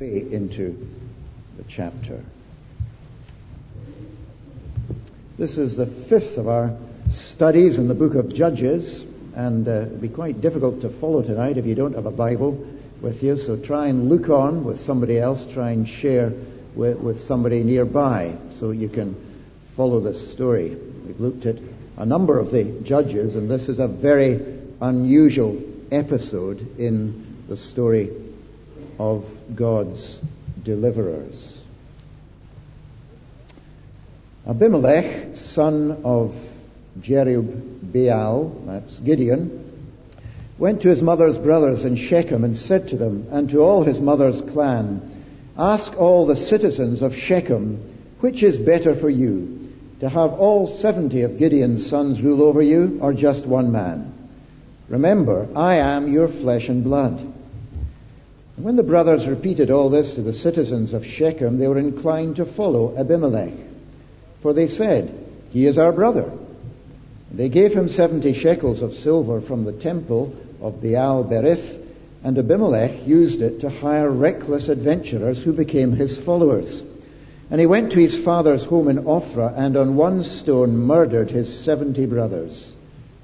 into the chapter. This is the fifth of our studies in the book of Judges, and uh, it'll be quite difficult to follow tonight if you don't have a Bible with you, so try and look on with somebody else, try and share with, with somebody nearby so you can follow this story. We've looked at a number of the Judges, and this is a very unusual episode in the story of God's deliverers. Abimelech, son of Jerubbaal, that's Gideon, went to his mother's brothers in Shechem and said to them and to all his mother's clan, Ask all the citizens of Shechem, which is better for you, to have all seventy of Gideon's sons rule over you, or just one man? Remember, I am your flesh and blood. When the brothers repeated all this to the citizens of Shechem, they were inclined to follow Abimelech. For they said, He is our brother. They gave him seventy shekels of silver from the temple of Baal Berith, and Abimelech used it to hire reckless adventurers who became his followers. And he went to his father's home in Ophrah, and on one stone murdered his seventy brothers,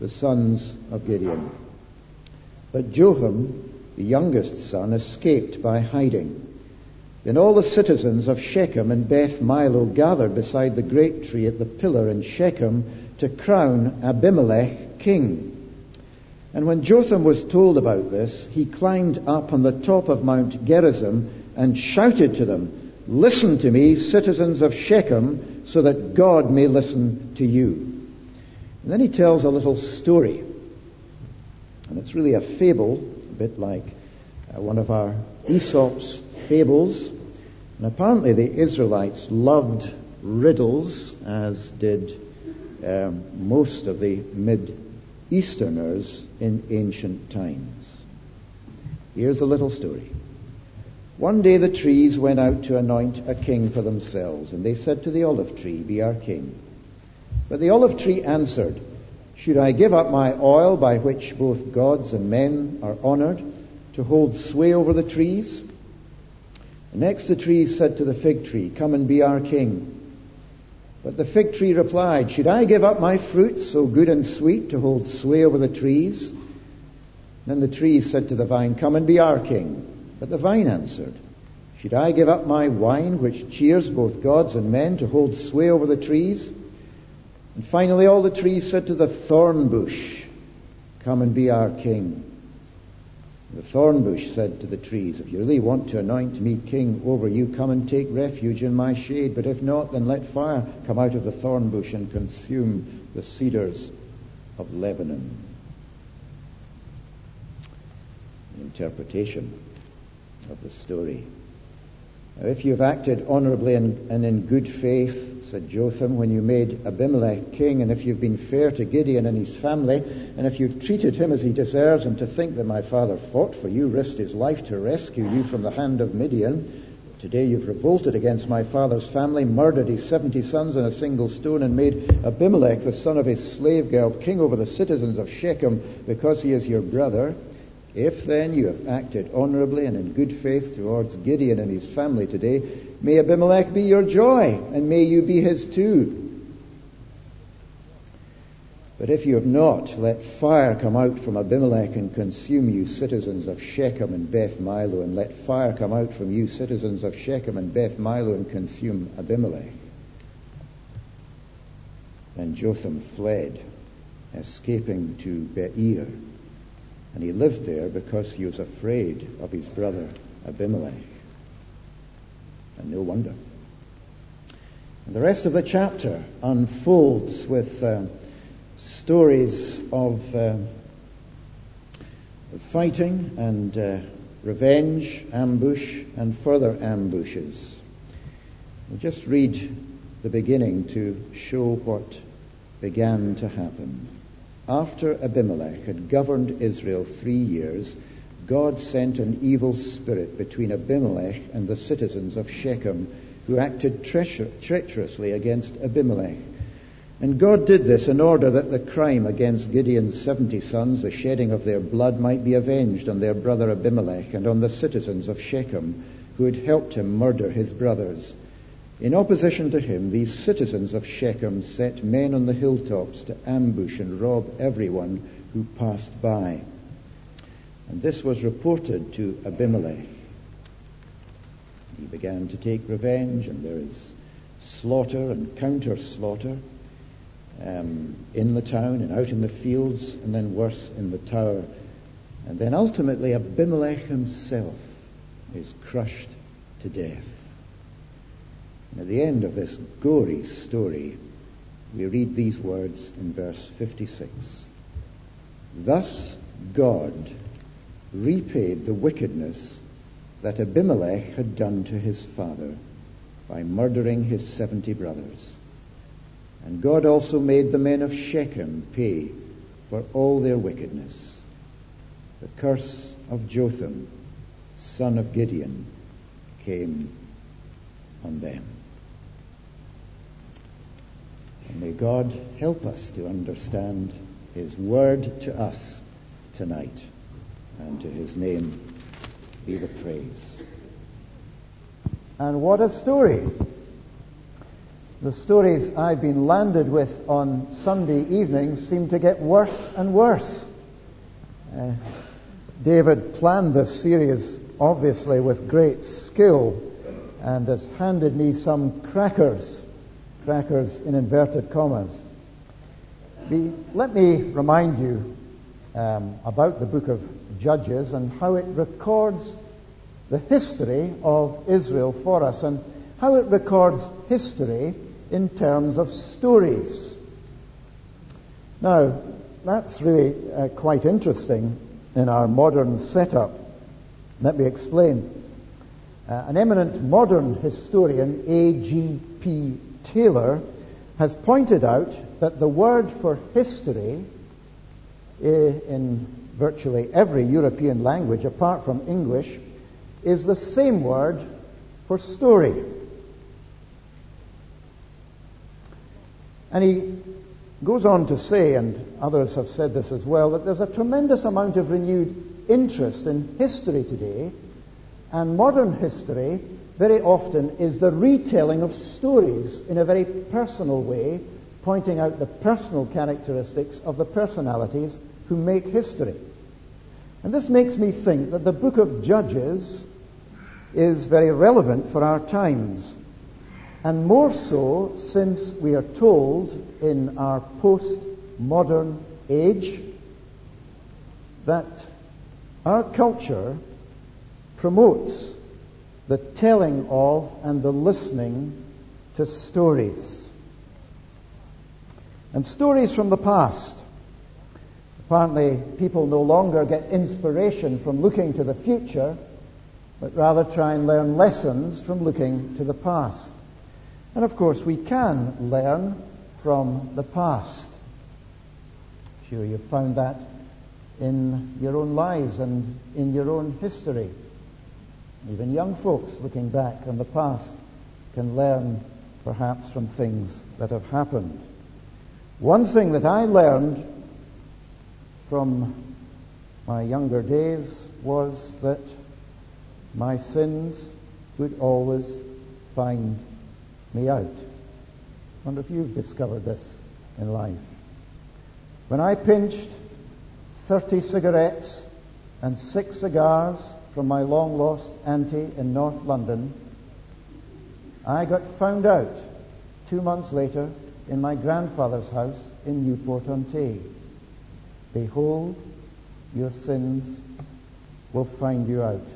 the sons of Gideon. But Jotham, the youngest son, escaped by hiding. Then all the citizens of Shechem and Beth Millo gathered beside the great tree at the pillar in Shechem to crown Abimelech king. And when Jotham was told about this, he climbed up on the top of Mount Gerizim and shouted to them, Listen to me, citizens of Shechem, so that God may listen to you. And then he tells a little story. And it's really a fable bit like uh, one of our Aesop's fables. And apparently the Israelites loved riddles, as did um, most of the Mid Easterners in ancient times. Here's a little story. One day the trees went out to anoint a king for themselves, and they said to the olive tree, Be our king. But the olive tree answered, should I give up my oil by which both gods and men are honored to hold sway over the trees? Next the trees said to the fig tree, Come and be our king. But the fig tree replied, Should I give up my fruits so good and sweet to hold sway over the trees? Then the trees said to the vine, Come and be our king. But the vine answered, Should I give up my wine which cheers both gods and men to hold sway over the trees? And finally, all the trees said to the thorn bush, Come and be our king. The thorn bush said to the trees, If you really want to anoint me king over you, come and take refuge in my shade. But if not, then let fire come out of the thorn bush and consume the cedars of Lebanon. Interpretation of the story. Now, if you've acted honorably and, and in good faith, said Jotham, when you made Abimelech king, and if you've been fair to Gideon and his family, and if you've treated him as he deserves, and to think that my father fought for you, risked his life to rescue you from the hand of Midian, today you've revolted against my father's family, murdered his seventy sons on a single stone, and made Abimelech, the son of his slave girl, king over the citizens of Shechem, because he is your brother. If then you have acted honorably and in good faith towards Gideon and his family today, may Abimelech be your joy, and may you be his too. But if you have not, let fire come out from Abimelech and consume you, citizens of Shechem and Beth Millo, and let fire come out from you, citizens of Shechem and Beth Millo, and consume Abimelech. Then Jotham fled, escaping to Beer and he lived there because he was afraid of his brother Abimelech. And no wonder. And the rest of the chapter unfolds with uh, stories of uh, fighting and uh, revenge, ambush, and further ambushes. We'll just read the beginning to show what began to happen. After Abimelech had governed Israel three years, God sent an evil spirit between Abimelech and the citizens of Shechem, who acted treacherously against Abimelech. And God did this in order that the crime against Gideon's seventy sons, the shedding of their blood, might be avenged on their brother Abimelech and on the citizens of Shechem, who had helped him murder his brothers. In opposition to him, these citizens of Shechem set men on the hilltops to ambush and rob everyone who passed by. And this was reported to Abimelech. He began to take revenge, and there is slaughter and counter slaughter um, in the town and out in the fields, and then worse in the tower. And then ultimately, Abimelech himself is crushed to death. And at the end of this gory story, we read these words in verse 56. Thus God repaid the wickedness that Abimelech had done to his father by murdering his seventy brothers. And God also made the men of Shechem pay for all their wickedness. The curse of Jotham, son of Gideon, came on them. And may God help us to understand His word to us tonight. And to His name be the praise. And what a story! The stories I've been landed with on Sunday evenings seem to get worse and worse. Uh, David planned this series, obviously, with great skill and has handed me some crackers, crackers in inverted commas. Let me remind you um, about the book of Judges and how it records the history of Israel for us and how it records history in terms of stories. Now, that's really uh, quite interesting in our modern setup. Let me explain. Uh, an eminent modern historian, A.J.P. Taylor, has pointed out that the word for history uh, in virtually every European language apart from English is the same word for story. And he goes on to say, and others have said this as well, that there's a tremendous amount of renewed interest in history today, and modern history very often is the retelling of stories in a very personal way, pointing out the personal characteristics of the personalities who make history. And this makes me think that the book of Judges is very relevant for our times. And more so since we are told in our post-modern age that our culture promotes the telling of and the listening to stories. And stories from the past. Apparently, people no longer get inspiration from looking to the future, but rather try and learn lessons from looking to the past. And of course, we can learn from the past. Sure, you've found that in your own lives and in your own history. Even young folks looking back on the past can learn perhaps from things that have happened. One thing that I learned from my younger days was that my sins would always find me out. I wonder if you've discovered this in life. When I pinched 30 cigarettes and six cigars from my long lost auntie in North London, I got found out two months later in my grandfather's house in Newport on Tay. Behold, your sins will find you out.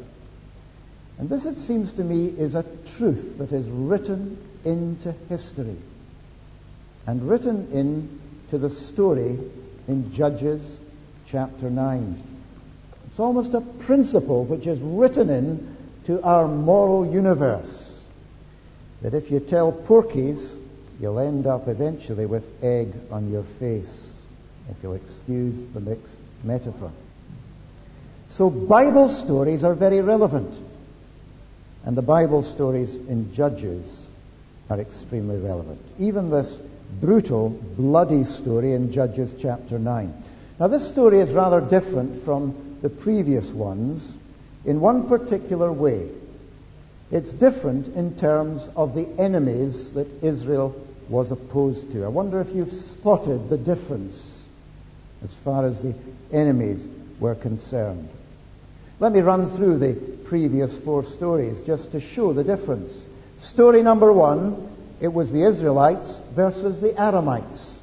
And this, it seems to me, is a truth that is written into history and written into the story in Judges chapter 9. It's almost a principle which is written in to our moral universe that if you tell porkies, you'll end up eventually with egg on your face, if you'll excuse the mixed metaphor. So Bible stories are very relevant. And the Bible stories in Judges are extremely relevant. Even this brutal, bloody story in Judges chapter 9. Now, this story is rather different from the previous ones in one particular way. It's different in terms of the enemies that Israel was opposed to. I wonder if you've spotted the difference as far as the enemies were concerned. Let me run through the previous four stories just to show the difference. Story number one, it was the Israelites versus the Aramites.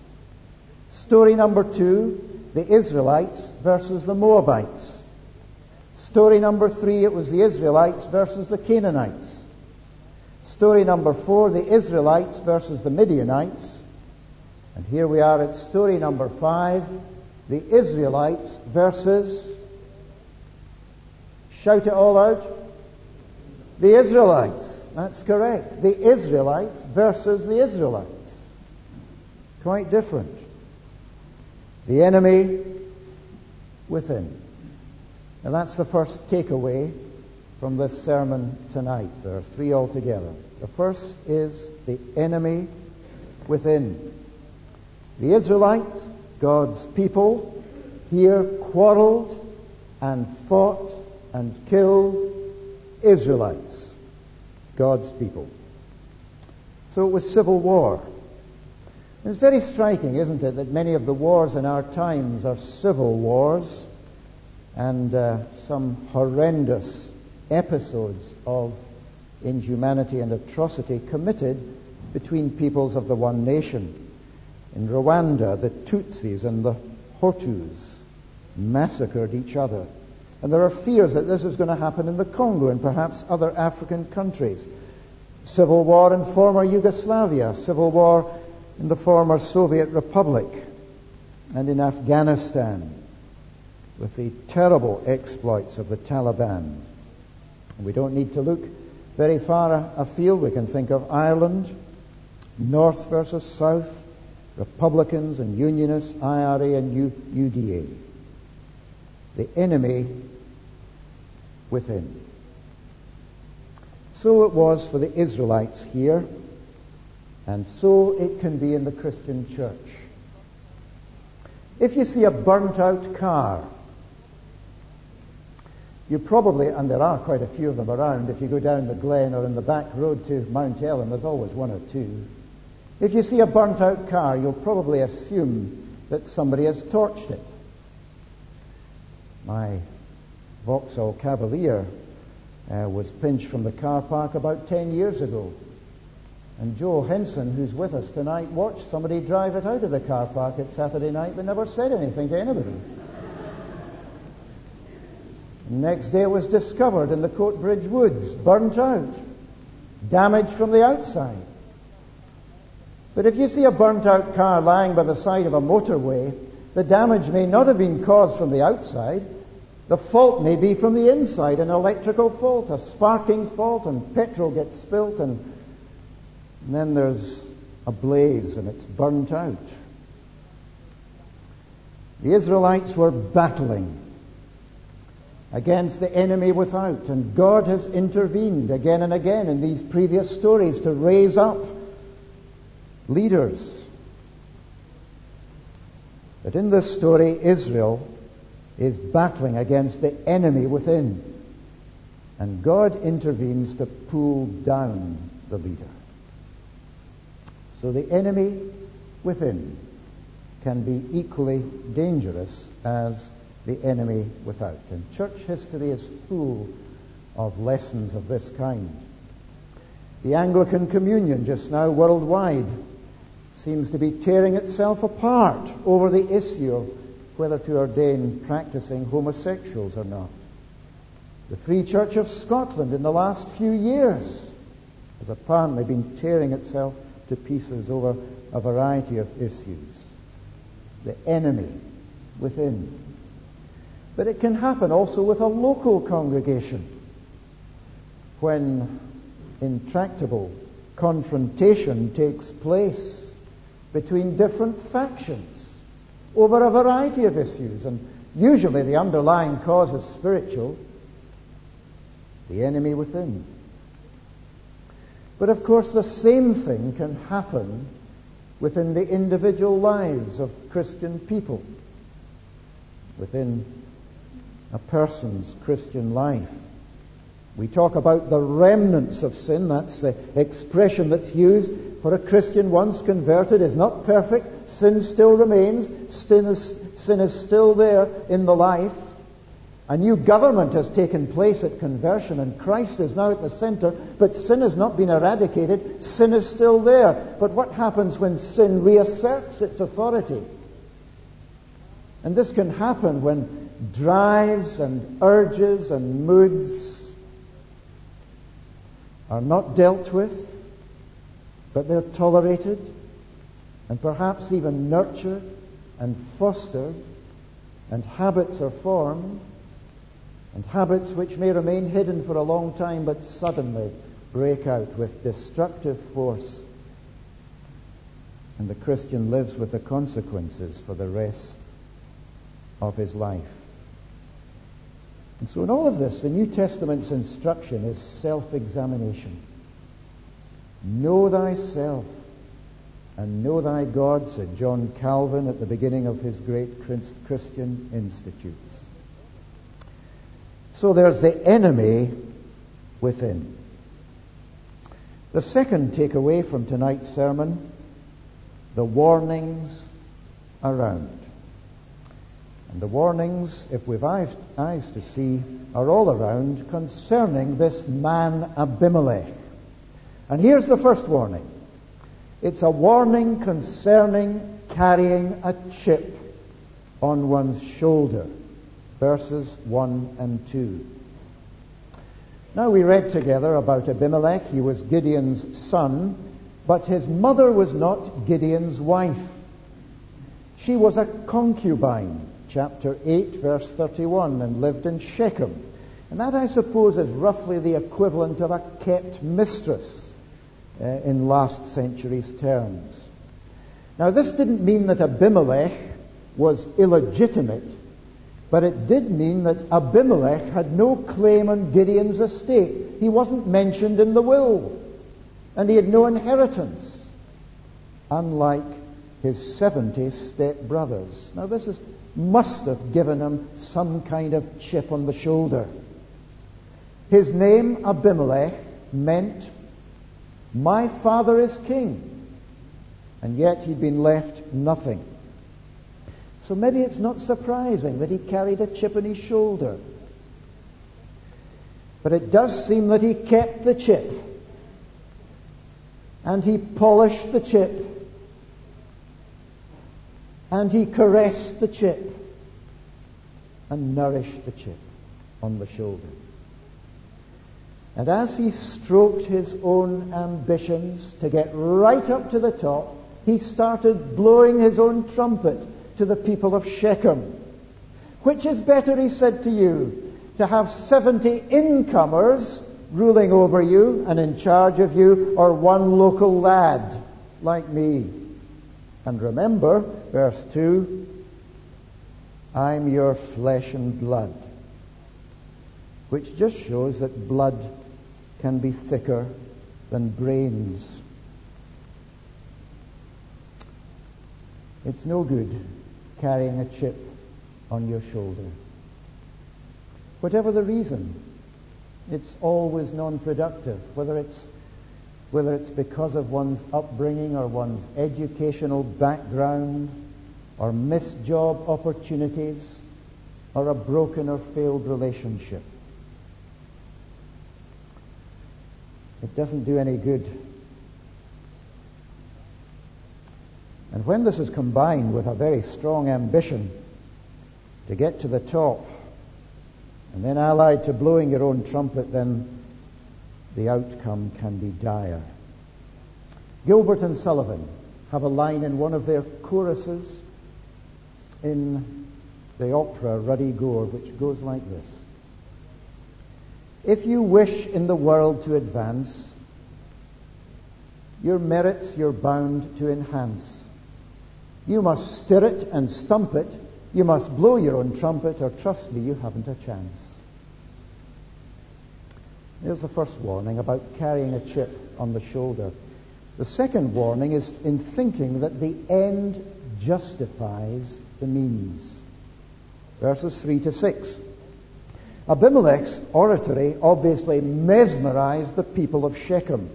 Story number two, the Israelites versus the Moabites. Story number three, it was the Israelites versus the Canaanites. Story number four, the Israelites versus the Midianites. And here we are at story number five, the Israelites versus, shout it all out, the Israelites. That's correct. The Israelites versus the Israelites. Quite different. The enemy within. And that's the first takeaway from this sermon tonight. There are three altogether. The first is the enemy within. The Israelites, God's people, here quarreled and fought and killed Israelites, God's people. So it was civil war. It's very striking, isn't it, that many of the wars in our times are civil wars and uh, some horrendous episodes of inhumanity and atrocity committed between peoples of the one nation. In Rwanda, the Tutsis and the Hutus massacred each other. And there are fears that this is going to happen in the Congo and perhaps other African countries. Civil war in former Yugoslavia, civil war in the former Soviet Republic, and in Afghanistan with the terrible exploits of the Taliban. We don't need to look very far afield. We can think of Ireland, North versus South, Republicans and Unionists, IRA and U- UDA. The enemy within. So it was for the Israelites here, and so it can be in the Christian church. If you see a burnt out car, you probably, and there are quite a few of them around, if you go down the Glen or in the back road to Mount Ellen, there's always one or two. If you see a burnt out car, you'll probably assume that somebody has torched it. My Vauxhall Cavalier uh, was pinched from the car park about 10 years ago. And Joe Henson, who's with us tonight, watched somebody drive it out of the car park at Saturday night but never said anything to anybody. Next day it was discovered in the Coatbridge Woods, burnt out, damaged from the outside. But if you see a burnt out car lying by the side of a motorway, the damage may not have been caused from the outside. The fault may be from the inside, an electrical fault, a sparking fault, and petrol gets spilt, and, and then there's a blaze and it's burnt out. The Israelites were battling against the enemy without. And God has intervened again and again in these previous stories to raise up leaders. But in this story, Israel is battling against the enemy within. And God intervenes to pull down the leader. So the enemy within can be equally dangerous as the enemy without. And church history is full of lessons of this kind. The Anglican Communion just now worldwide seems to be tearing itself apart over the issue of whether to ordain practicing homosexuals or not. The Free Church of Scotland in the last few years has apparently been tearing itself to pieces over a variety of issues. The enemy within but it can happen also with a local congregation when intractable confrontation takes place between different factions over a variety of issues. And usually the underlying cause is spiritual, the enemy within. But of course, the same thing can happen within the individual lives of Christian people, within a person's Christian life. We talk about the remnants of sin. That's the expression that's used for a Christian once converted is not perfect. Sin still remains. Sin is, sin is still there in the life. A new government has taken place at conversion, and Christ is now at the center, but sin has not been eradicated. Sin is still there. But what happens when sin reasserts its authority? And this can happen when drives and urges and moods are not dealt with, but they're tolerated and perhaps even nurtured and fostered, and habits are formed and habits which may remain hidden for a long time but suddenly break out with destructive force. And the Christian lives with the consequences for the rest of his life. And so, in all of this, the New Testament's instruction is self examination. Know thyself and know thy God, said John Calvin at the beginning of his great Christian Institutes. So there's the enemy within. The second takeaway from tonight's sermon the warnings around. And the warnings, if we've eyes, to see, are all around concerning this man Abimelech. And here's the first warning it's a warning concerning carrying a chip on one's shoulder verses 1 and 2. Now we read together about Abimelech. He was Gideon's son, but his mother was not Gideon's wife. She was a concubine, chapter 8, verse 31, and lived in Shechem. And that, I suppose, is roughly the equivalent of a kept mistress uh, in last century's terms. Now, this didn't mean that Abimelech was illegitimate but it did mean that Abimelech had no claim on Gideon's estate. He wasn't mentioned in the will. And he had no inheritance. Unlike his 70 step brothers. Now, this is, must have given him some kind of chip on the shoulder. His name, Abimelech, meant, My father is king. And yet he'd been left nothing. So maybe it's not surprising that he carried a chip on his shoulder. But it does seem that he kept the chip. And he polished the chip. And he caressed the chip. And nourished the chip on the shoulder. And as he stroked his own ambitions to get right up to the top, he started blowing his own trumpet to the people of Shechem. Which is better, he said to you, to have 70 incomers ruling over you and in charge of you, or one local lad like me? And remember, verse 2 I'm your flesh and blood. Which just shows that blood can be thicker than brains. It's no good carrying a chip on your shoulder. Whatever the reason, it's always non-productive, whether it's whether it's because of one's upbringing or one's educational background or missed job opportunities or a broken or failed relationship. It doesn't do any good And when this is combined with a very strong ambition to get to the top, and then allied to blowing your own trumpet, then the outcome can be dire. Gilbert and Sullivan have a line in one of their choruses in the opera Ruddigore, which goes like this. If you wish in the world to advance, your merits you're bound to enhance. You must stir it and stump it. You must blow your own trumpet, or trust me, you haven't a chance. There's the first warning about carrying a chip on the shoulder. The second warning is in thinking that the end justifies the means. Verses 3 to 6. Abimelech's oratory obviously mesmerized the people of Shechem.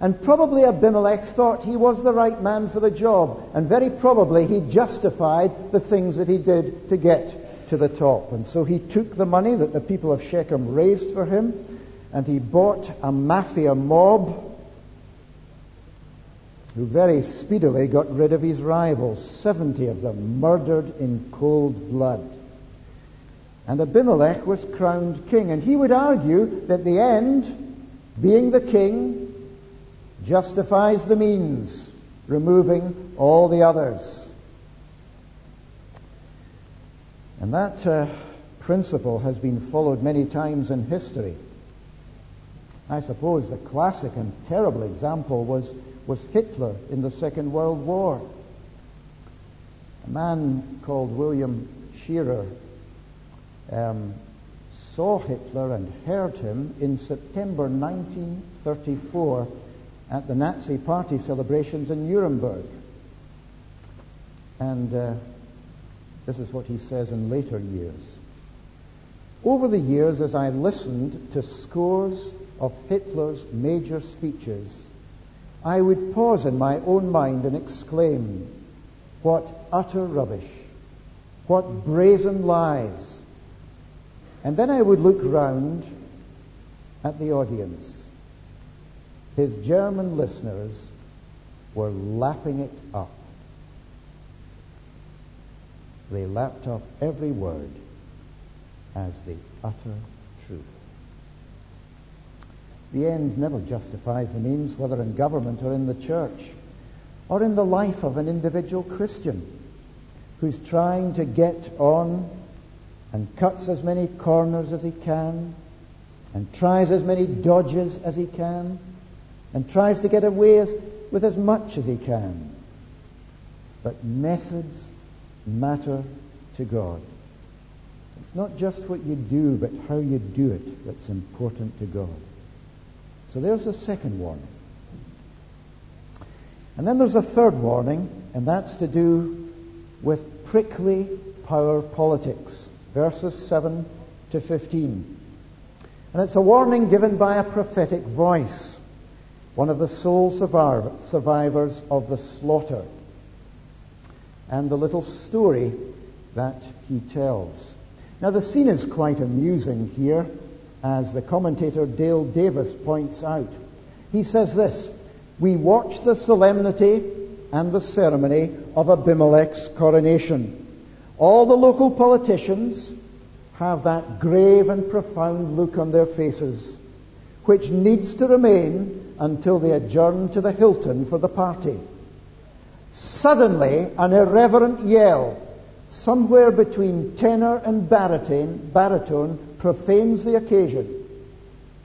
And probably Abimelech thought he was the right man for the job, and very probably he justified the things that he did to get to the top. And so he took the money that the people of Shechem raised for him, and he bought a mafia mob who very speedily got rid of his rivals, 70 of them murdered in cold blood. And Abimelech was crowned king. And he would argue that the end, being the king, justifies the means, removing all the others. And that uh, principle has been followed many times in history. I suppose the classic and terrible example was, was Hitler in the Second World War. A man called William Shirer um, saw Hitler and heard him in September 1934 at the Nazi Party celebrations in Nuremberg. And uh, this is what he says in later years. Over the years, as I listened to scores of Hitler's major speeches, I would pause in my own mind and exclaim, What utter rubbish! What brazen lies! And then I would look round at the audience. His German listeners were lapping it up. They lapped up every word as the utter truth. The end never justifies the means, whether in government or in the church, or in the life of an individual Christian who's trying to get on and cuts as many corners as he can and tries as many dodges as he can and tries to get away as, with as much as he can. But methods matter to God. It's not just what you do, but how you do it that's important to God. So there's the second warning. And then there's a third warning, and that's to do with prickly power politics, verses 7 to 15. And it's a warning given by a prophetic voice one of the sole survivors of the slaughter, and the little story that he tells. Now, the scene is quite amusing here, as the commentator Dale Davis points out. He says this We watch the solemnity and the ceremony of Abimelech's coronation. All the local politicians have that grave and profound look on their faces, which needs to remain until they adjourn to the Hilton for the party. Suddenly, an irreverent yell, somewhere between tenor and baritone, baritone profanes the occasion.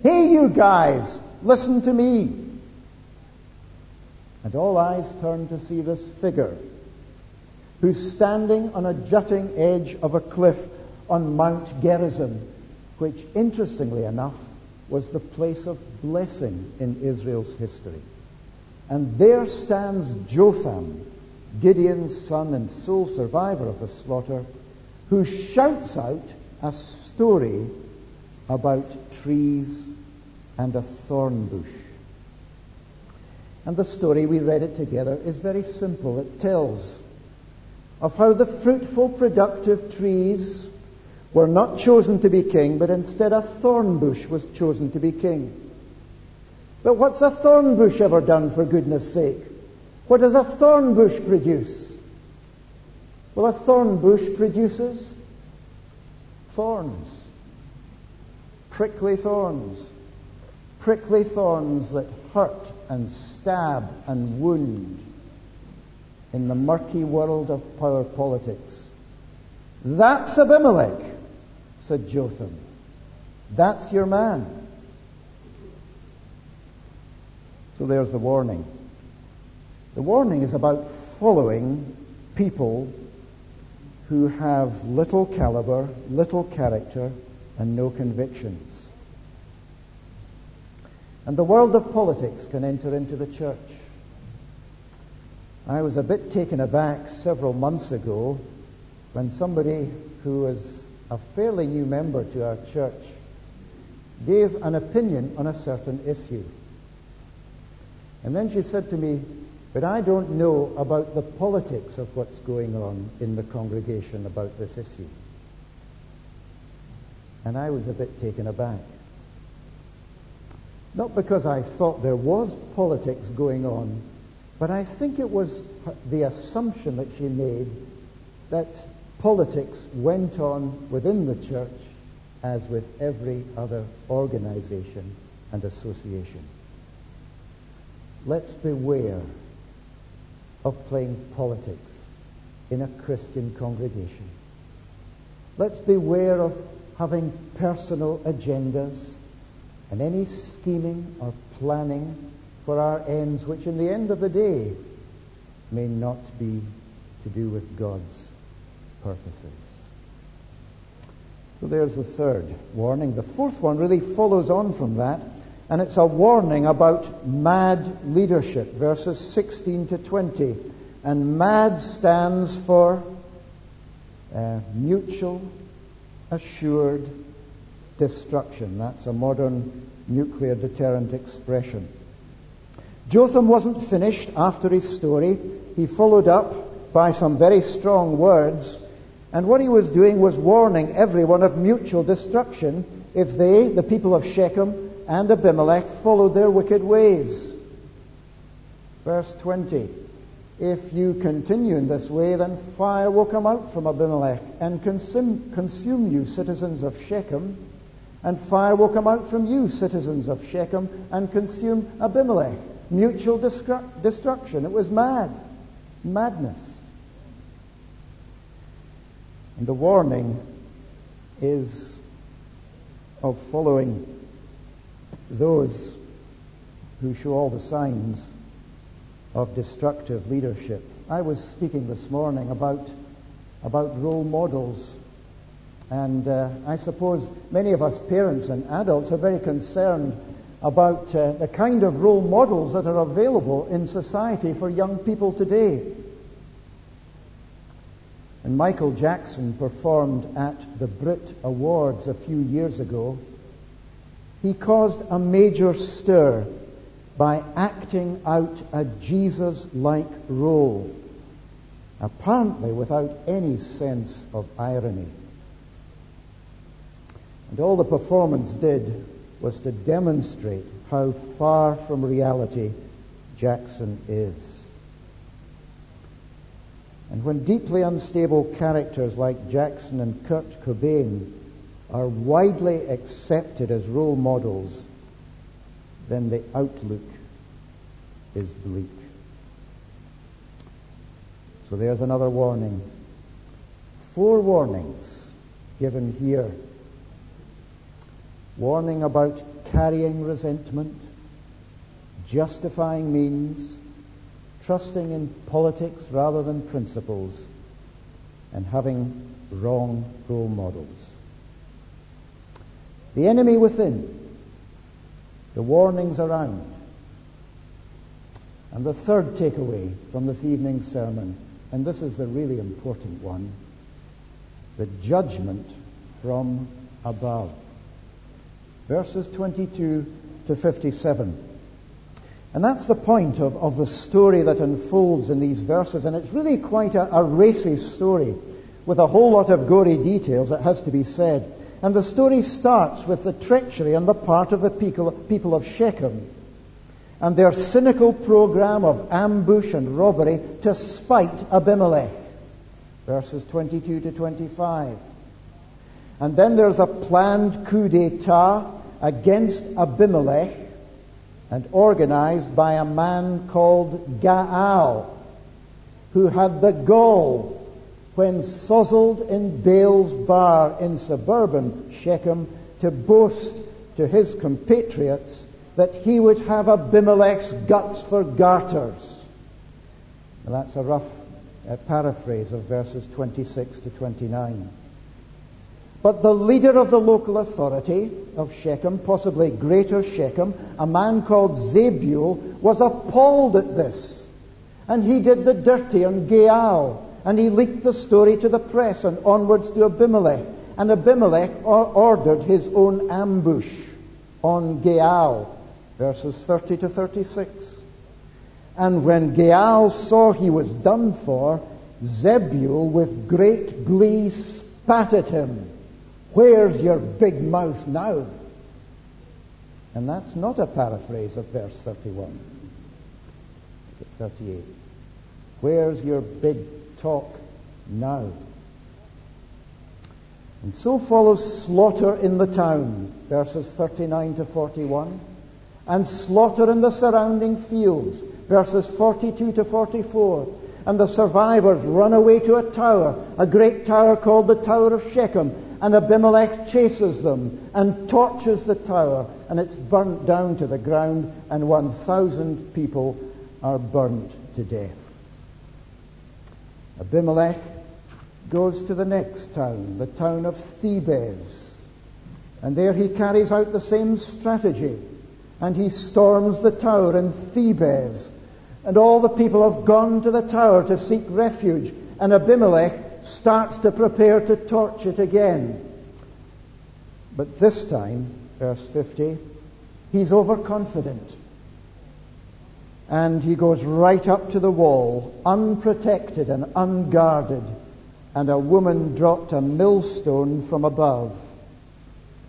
Hey, you guys, listen to me. And all eyes turn to see this figure who's standing on a jutting edge of a cliff on Mount Gerizim, which, interestingly enough, was the place of blessing in Israel's history. And there stands Jotham, Gideon's son and sole survivor of the slaughter, who shouts out a story about trees and a thorn bush. And the story, we read it together, is very simple. It tells of how the fruitful, productive trees were not chosen to be king, but instead a thorn bush was chosen to be king. But what's a thorn bush ever done, for goodness sake? What does a thorn bush produce? Well, a thorn bush produces thorns. Prickly thorns. Prickly thorns that hurt and stab and wound in the murky world of power politics. That's Abimelech said Jotham. That's your man. So there's the warning. The warning is about following people who have little caliber, little character, and no convictions. And the world of politics can enter into the church. I was a bit taken aback several months ago when somebody who was a fairly new member to our church, gave an opinion on a certain issue. And then she said to me, But I don't know about the politics of what's going on in the congregation about this issue. And I was a bit taken aback. Not because I thought there was politics going on, but I think it was the assumption that she made that politics went on within the church as with every other organization and association. Let's beware of playing politics in a Christian congregation. Let's beware of having personal agendas and any scheming or planning for our ends, which in the end of the day may not be to do with God's purposes. So there's the third warning. The fourth one really follows on from that, and it's a warning about mad leadership, verses 16 to 20. And MAD stands for uh, mutual assured destruction. That's a modern nuclear deterrent expression. Jotham wasn't finished after his story. He followed up by some very strong words. And what he was doing was warning everyone of mutual destruction if they, the people of Shechem and Abimelech, followed their wicked ways. Verse 20. If you continue in this way, then fire will come out from Abimelech and consume, consume you, citizens of Shechem, and fire will come out from you, citizens of Shechem, and consume Abimelech mutual destru- destruction. It was mad. Madness. And the warning is of following those who show all the signs of destructive leadership. I was speaking this morning about, about role models. And uh, I suppose many of us parents and adults are very concerned about uh, the kind of role models that are available in society for young people today. And Michael Jackson performed at the Brit Awards a few years ago. He caused a major stir by acting out a Jesus like role, apparently without any sense of irony. And all the performance did was to demonstrate how far from reality Jackson is. And when deeply unstable characters like Jackson and Kurt Cobain are widely accepted as role models, then the outlook is bleak. So there's another warning. Four warnings given here warning about carrying resentment, justifying means, trusting in politics rather than principles, and having wrong role models. The enemy within, the warnings around. And the third takeaway from this evening's sermon, and this is the really important one, the judgment from above verses 22 to 57. And that's the point of, of the story that unfolds in these verses, and it's really quite a, a racy story with a whole lot of gory details, it has to be said. And the story starts with the treachery on the part of the people, people of Shechem and their cynical program of ambush and robbery to spite Abimelech. Verses 22 to 25. And then there's a planned coup d'etat against Abimelech and organized by a man called Gaal, who had the gall when sozzled in Baal's bar in suburban Shechem to boast to his compatriots that he would have Abimelech's guts for garters. that's a rough uh, paraphrase of verses 26 to 29. But the leader of the local authority of Shechem, possibly Greater Shechem, a man called Zebul, was appalled at this. And he did the dirty on Gaal. And he leaked the story to the press and onwards to Abimelech. And Abimelech ordered his own ambush on Gaal, verses 30 to 36. And when Gaal saw he was done for, Zebul with great glee spat at him. Where's your big mouth now? And that's not a paraphrase of verse 31. 38. Where's your big talk now? And so follows slaughter in the town, verses 39 to 41, and slaughter in the surrounding fields, verses 42 to 44. And the survivors run away to a tower, a great tower called the Tower of Shechem, and Abimelech chases them and torches the tower, and it's burnt down to the ground, and 1,000 people are burnt to death. Abimelech goes to the next town, the town of Thebez, and there he carries out the same strategy, and he storms the tower in Thebez, and all the people have gone to the tower to seek refuge, and Abimelech starts to prepare to torch it again. But this time, verse 50, he's overconfident. And he goes right up to the wall, unprotected and unguarded, and a woman dropped a millstone from above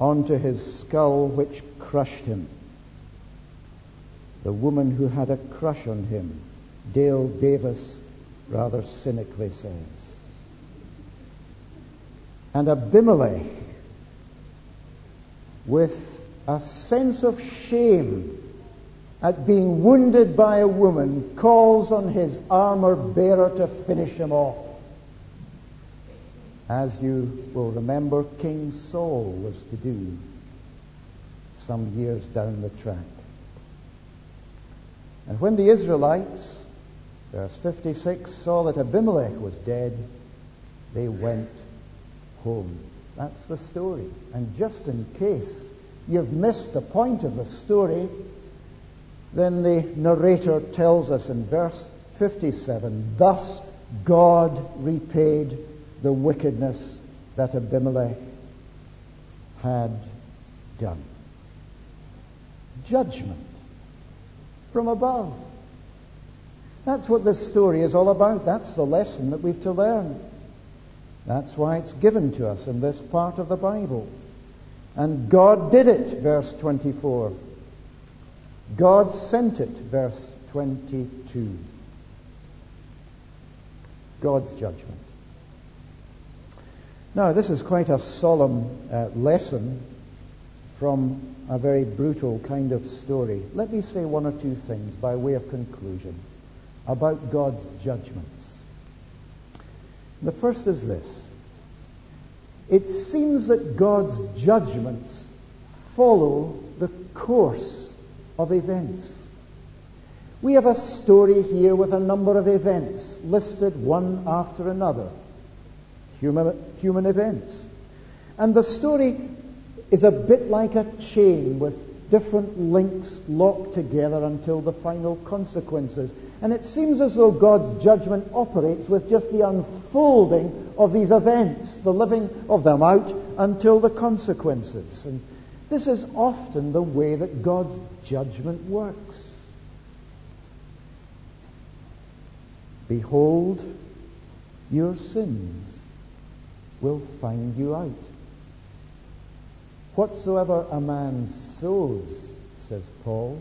onto his skull, which crushed him. The woman who had a crush on him, Dale Davis rather cynically says. And Abimelech, with a sense of shame at being wounded by a woman, calls on his armor bearer to finish him off. As you will remember, King Saul was to do some years down the track. And when the Israelites, verse 56, saw that Abimelech was dead, they went home. That's the story. And just in case you've missed the point of the story, then the narrator tells us in verse 57 Thus God repaid the wickedness that Abimelech had done. Judgment from above. That's what this story is all about. That's the lesson that we've to learn. That's why it's given to us in this part of the Bible. And God did it, verse 24. God sent it, verse 22. God's judgment. Now, this is quite a solemn uh, lesson from a very brutal kind of story. Let me say one or two things by way of conclusion about God's judgments. The first is this. It seems that God's judgments follow the course of events. We have a story here with a number of events listed one after another. Human, human events. And the story is a bit like a chain with different links locked together until the final consequences. And it seems as though God's judgment operates with just the unfolding of these events, the living of them out until the consequences. And this is often the way that God's judgment works. Behold, your sins will find you out. Whatsoever a man sows, says Paul,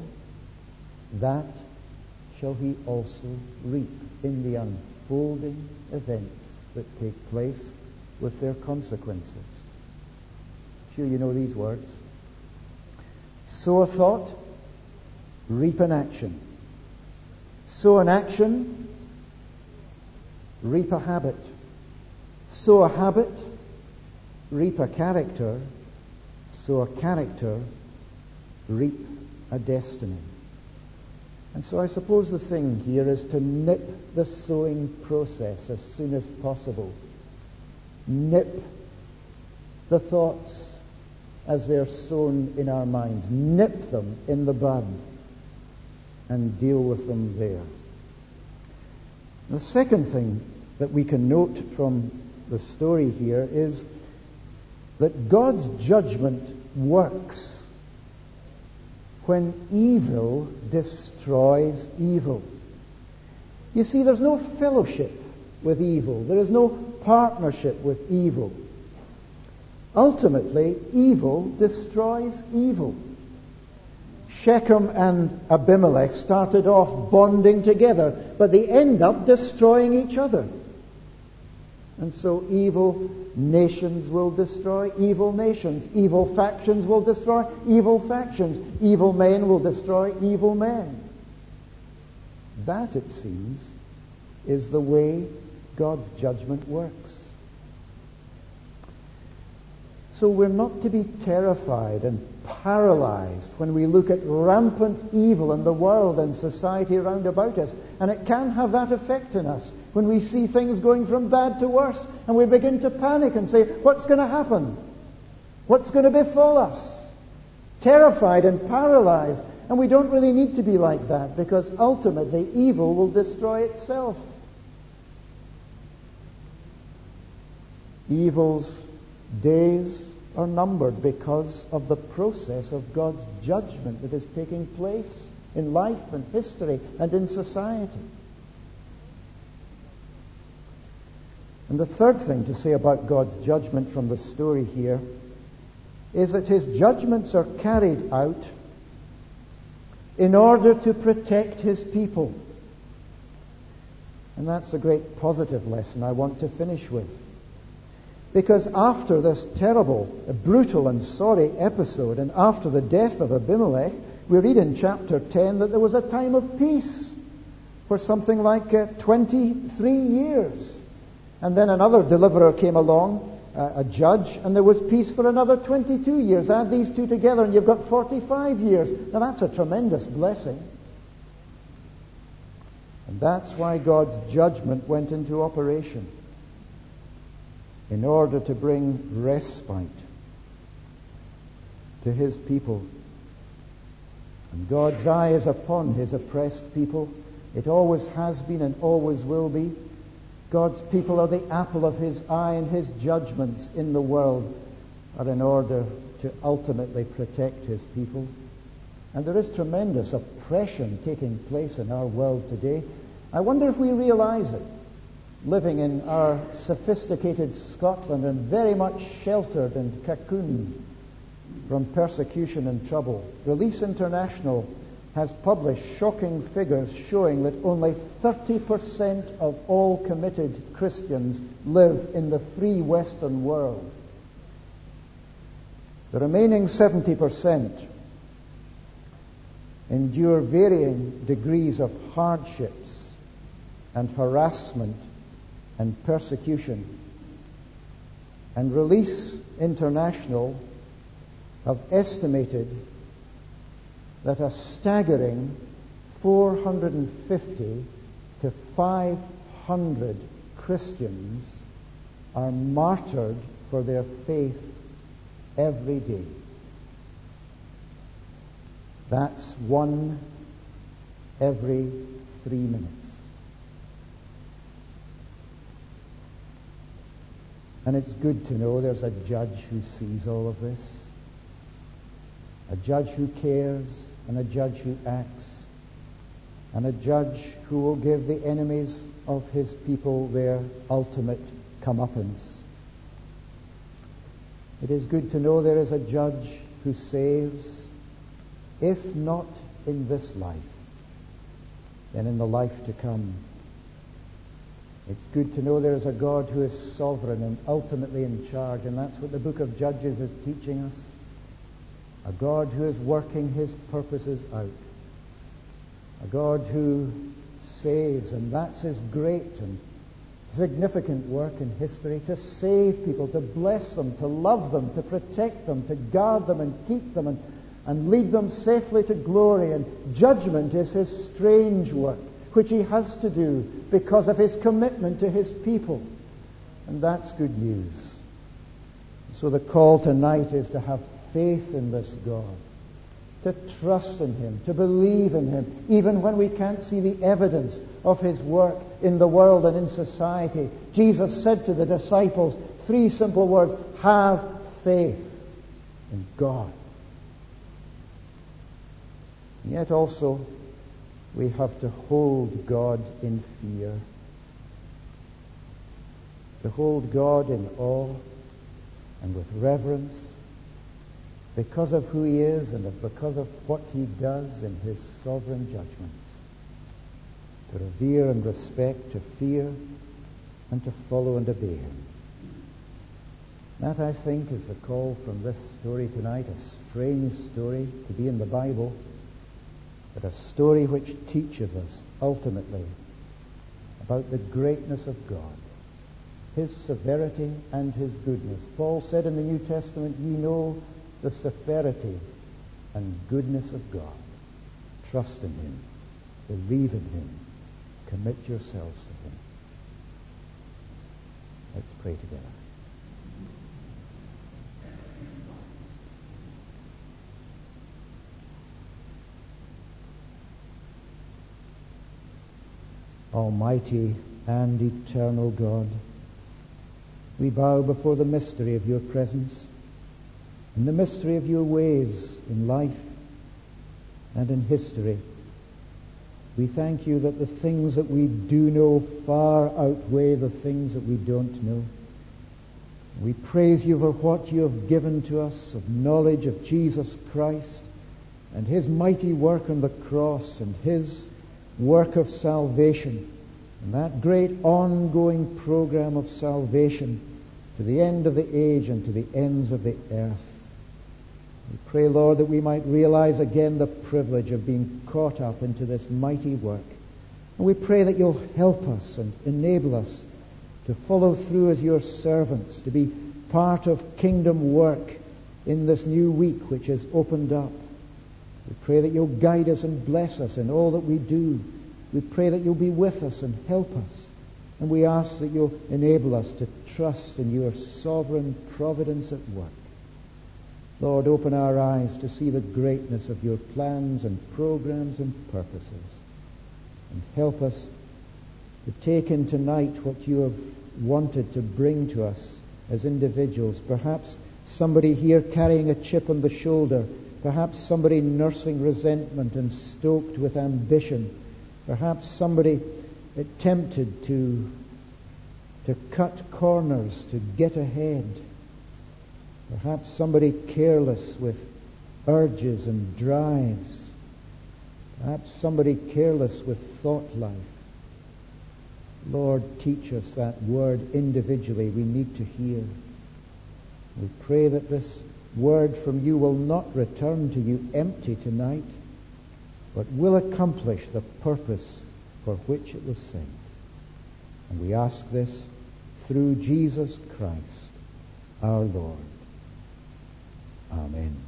that shall he also reap in the unfolding events that take place with their consequences. Sure, you know these words. Sow a thought, reap an action. Sow an action, reap a habit. Sow a habit, reap a character sow a character, reap a destiny. And so I suppose the thing here is to nip the sowing process as soon as possible. Nip the thoughts as they're sown in our minds. Nip them in the bud and deal with them there. The second thing that we can note from the story here is that God's judgment works when evil destroys evil. You see, there's no fellowship with evil. There is no partnership with evil. Ultimately, evil destroys evil. Shechem and Abimelech started off bonding together, but they end up destroying each other. And so evil nations will destroy evil nations. Evil factions will destroy evil factions. Evil men will destroy evil men. That, it seems, is the way God's judgment works. So we're not to be terrified and paralyzed when we look at rampant evil in the world and society around about us. And it can have that effect in us when we see things going from bad to worse and we begin to panic and say, What's going to happen? What's going to befall us? Terrified and paralyzed. And we don't really need to be like that because ultimately evil will destroy itself. Evil's days are numbered because of the process of God's judgment that is taking place in life and history and in society. And the third thing to say about God's judgment from the story here is that his judgments are carried out in order to protect his people. And that's a great positive lesson I want to finish with. Because after this terrible, brutal, and sorry episode, and after the death of Abimelech, we read in chapter 10 that there was a time of peace for something like uh, 23 years. And then another deliverer came along, uh, a judge, and there was peace for another 22 years. Add these two together, and you've got 45 years. Now that's a tremendous blessing. And that's why God's judgment went into operation in order to bring respite to his people. And God's eye is upon his oppressed people. It always has been and always will be. God's people are the apple of his eye, and his judgments in the world are in order to ultimately protect his people. And there is tremendous oppression taking place in our world today. I wonder if we realize it living in our sophisticated Scotland and very much sheltered and cocooned from persecution and trouble. Release International has published shocking figures showing that only 30% of all committed Christians live in the free Western world. The remaining 70% endure varying degrees of hardships and harassment and persecution. And Release International have estimated that a staggering 450 to 500 Christians are martyred for their faith every day. That's one every three minutes. And it's good to know there's a judge who sees all of this, a judge who cares, and a judge who acts, and a judge who will give the enemies of his people their ultimate comeuppance. It is good to know there is a judge who saves, if not in this life, then in the life to come. It's good to know there is a God who is sovereign and ultimately in charge, and that's what the book of Judges is teaching us. A God who is working his purposes out. A God who saves, and that's his great and significant work in history to save people, to bless them, to love them, to protect them, to guard them and keep them and, and lead them safely to glory. And judgment is his strange work which he has to do because of his commitment to his people. And that's good news. So the call tonight is to have faith in this God, to trust in him, to believe in him, even when we can't see the evidence of his work in the world and in society. Jesus said to the disciples three simple words, have faith in God. And yet also, we have to hold God in fear. To hold God in awe and with reverence because of who he is and because of what he does in his sovereign judgments. To revere and respect, to fear, and to follow and obey him. That, I think, is the call from this story tonight, a strange story to be in the Bible, but a story which teaches us ultimately about the greatness of God, his severity and his goodness. Paul said in the New Testament, Ye know the severity and goodness of God. Trust in him. Believe in him. Commit yourselves to him. Let's pray together. Almighty and eternal God, we bow before the mystery of your presence and the mystery of your ways in life and in history. We thank you that the things that we do know far outweigh the things that we don't know. We praise you for what you have given to us of knowledge of Jesus Christ and his mighty work on the cross and his work of salvation and that great ongoing program of salvation to the end of the age and to the ends of the earth. We pray, Lord, that we might realize again the privilege of being caught up into this mighty work. And we pray that you'll help us and enable us to follow through as your servants, to be part of kingdom work in this new week which has opened up. We pray that you'll guide us and bless us in all that we do. We pray that you'll be with us and help us. And we ask that you'll enable us to trust in your sovereign providence at work. Lord, open our eyes to see the greatness of your plans and programs and purposes. And help us to take in tonight what you have wanted to bring to us as individuals. Perhaps somebody here carrying a chip on the shoulder. Perhaps somebody nursing resentment and stoked with ambition. Perhaps somebody tempted to, to cut corners to get ahead. Perhaps somebody careless with urges and drives. Perhaps somebody careless with thought life. Lord, teach us that word individually we need to hear. We pray that this word from you will not return to you empty tonight, but will accomplish the purpose for which it was sent. And we ask this through Jesus Christ, our Lord. Amen.